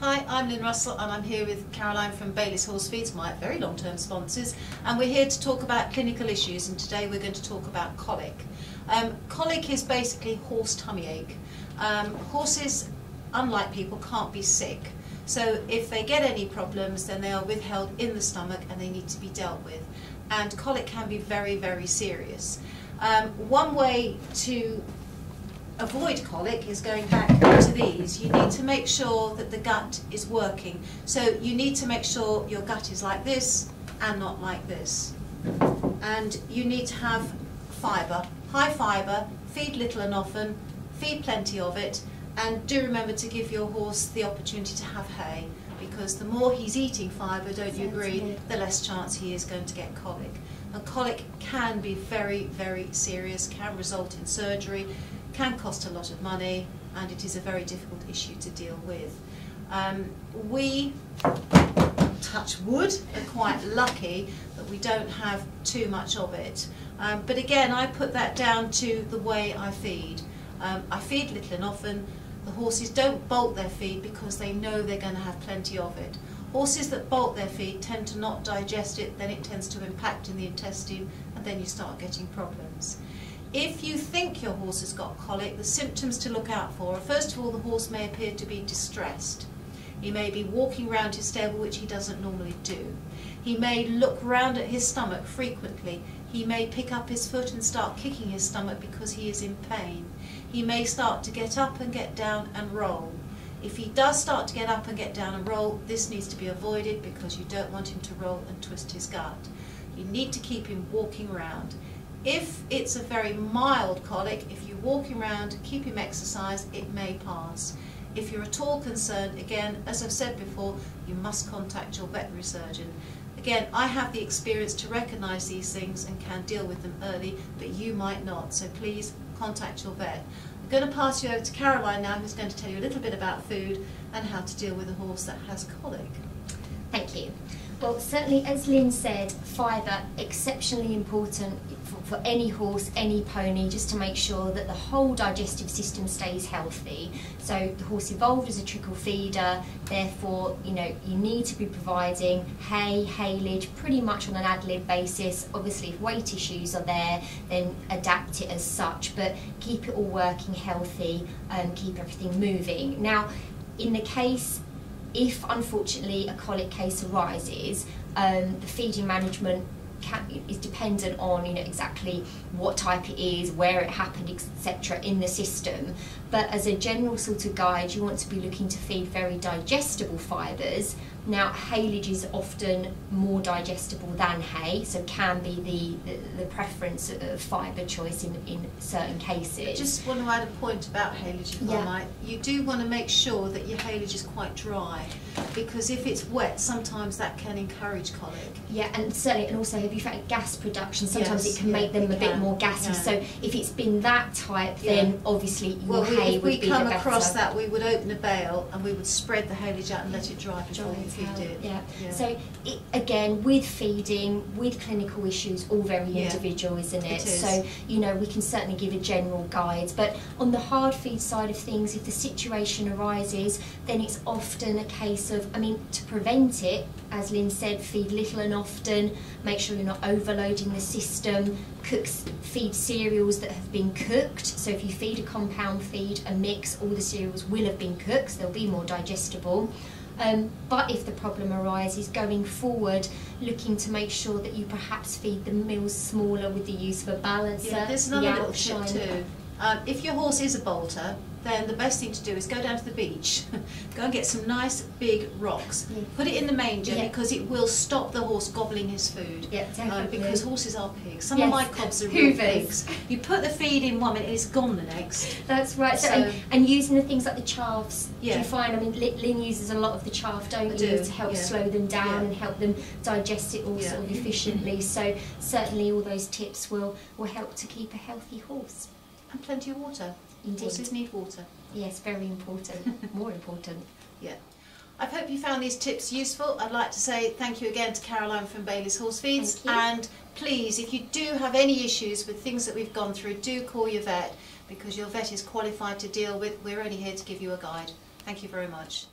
Hi, I'm Lynn Russell and I'm here with Caroline from Bailey's Horse Feeds, my very long-term sponsors, and we're here to talk about clinical issues and today we're going to talk about colic. Um, colic is basically horse tummy ache. Um, horses, unlike people, can't be sick. So if they get any problems then they are withheld in the stomach and they need to be dealt with. And colic can be very, very serious. Um, one way to avoid colic is going back to these. You need to make sure that the gut is working. So you need to make sure your gut is like this and not like this. And you need to have fibre, high fibre, feed little and often, feed plenty of it, and do remember to give your horse the opportunity to have hay because the more he's eating fibre, don't you agree, the less chance he is going to get colic. And colic can be very, very serious, can result in surgery, can cost a lot of money, and it is a very difficult issue to deal with. Um, we, touch wood, are quite lucky that we don't have too much of it. Um, but again, I put that down to the way I feed. Um, I feed little and often. The horses don't bolt their feed because they know they're going to have plenty of it. Horses that bolt their feed tend to not digest it, then it tends to impact in the intestine, and then you start getting problems. If you think your horse has got colic, the symptoms to look out for are first of all the horse may appear to be distressed. He may be walking around his stable, which he doesn't normally do. He may look round at his stomach frequently. He may pick up his foot and start kicking his stomach because he is in pain. He may start to get up and get down and roll. If he does start to get up and get down and roll, this needs to be avoided because you don't want him to roll and twist his gut. You need to keep him walking around. If it's a very mild colic, if you're walking around, keep him exercised, it may pass. If you're at all concerned, again, as I've said before, you must contact your veterinary surgeon. Again, I have the experience to recognise these things and can deal with them early, but you might not, so please contact your vet. I'm going to pass you over to Caroline now, who's going to tell you a little bit about food and how to deal with a horse that has colic. Thank you. Well, certainly, as Lynn said, fibre exceptionally important for, any horse, any pony, just to make sure that the whole digestive system stays healthy. So the horse evolved as a trickle feeder, therefore, you know, you need to be providing hay, haylage, pretty much on an ad lib basis. Obviously, if weight issues are there, then adapt it as such, but keep it all working healthy and keep everything moving. Now, in the case if unfortunately a colic case arises, um, the feeding management can, is dependent on you know exactly what type it is, where it happened, etc. in the system. But as a general sort of guide, you want to be looking to feed very digestible fibres. Now, haylage is often more digestible than hay, so can be the, the, the preference of fibre choice in, in certain cases. I just want to add a point about haylage, if yeah. I might. You do want to make sure that your haylage is quite dry, because if it's wet, sometimes that can encourage colic. Yeah, and certainly, and also have you found gas production? Sometimes yes, it can yeah, make them a can. bit more gassy. Yeah. So if it's been that type, then obviously your well, hay if would we come across that, we would open a bale and we would spread the haylage out and let it dry before we Yeah. yeah. So it, again, with feeding, with clinical issues, all very yeah. individual, isn't it? it is. So you know we can certainly give a general guide, but on the hard feed side of things, if the situation arises, then it's often a case of, I mean, to prevent it, as Lynn said, feed little and often, make sure you're not overloading the system, cook, feed cereals that have been cooked. So if you feed a compound feed, a mix, all the cereals will have been cooked, so they'll be more digestible. Um, but if the problem arises going forward, looking to make sure that you perhaps feed the meals smaller with the use of a balancer. Yeah, there's another little tip too. Um, if your horse is a bolter, then the best thing to do is go down to the beach, go and get some nice big rocks, yeah. put it in the manger yeah. because it will stop the horse gobbling his food. Yeah, um, because horses are pigs. Some yes. of my cobs are real pigs. You put the feed in one minute, it's gone the next. That's right. So, so and, and, using the things like the chaffs. Yeah. Do you find? I mean, Lynn uses a lot of the chaff, don't I you, do. to help slow them down and help them digest it all sort of efficiently. so certainly, all those tips will will help to keep a healthy horse. And plenty of water. Indeed. Horses need water. Yes, very important. More important. Yeah. I hope you found these tips useful. I'd like to say thank you again to Caroline from Bailey's Horse Feeds. And please, if you do have any issues with things that we've gone through, do call your vet because your vet is qualified to deal with. We're only here to give you a guide. Thank you very much.